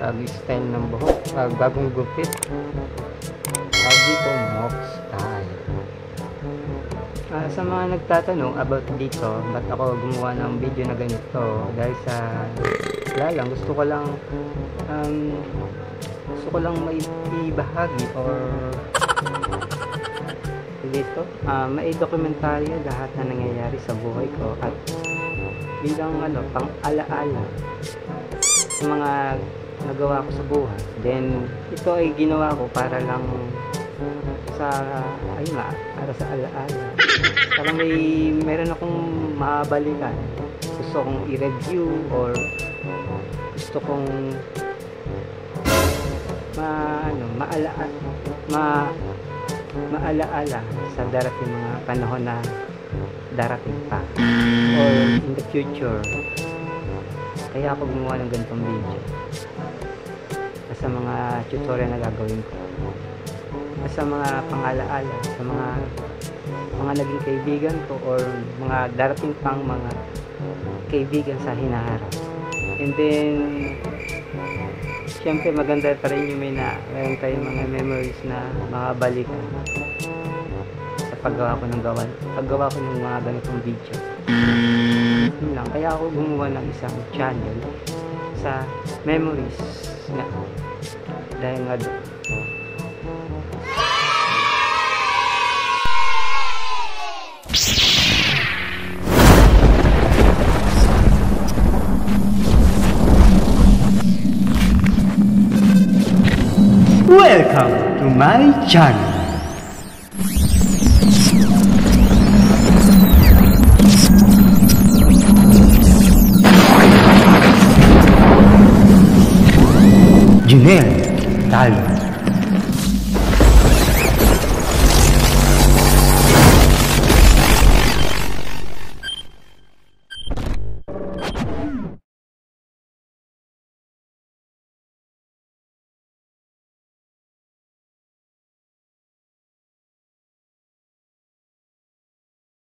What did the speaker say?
pag-style ng buhok, pag bagong gupit. Tawag dito, mock style. Ah, sa mga nagtatanong about dito, ba't ako gumawa ng video na ganito? Dahil sa, wala lang, gusto ko lang, um, gusto ko lang may ibahagi or dito, ah, may dokumentaryo lahat na nangyayari sa buhay ko at bilang ano, pang alaala sa mga nagawa ko sa buhay. Then, ito ay ginawa ko para lang sa, ayun nga, para sa alaala. Para may, meron akong mabalikan. Gusto kong i-review or gusto kong ma, ano, maala, ma, maalaala sa darating mga panahon na darating pa or in the future kaya ako gumawa ng ganitong video. Sa mga tutorial na gagawin ko. Sa mga pangalaala sa mga mga naging kaibigan ko or mga darating pang mga kaibigan sa hinaharap. And then syempre maganda pa rin yung may na meron tayong mga memories na makabalikan sa paggawa ko ng gawa paggawa ko ng mga ganitong video lang kaya ako gumawa ng isang channel sa memories nga dahil nga doon Welcome to my channel. de nele.